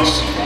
English.